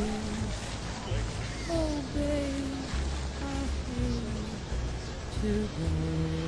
Oh, babe, I feel to go.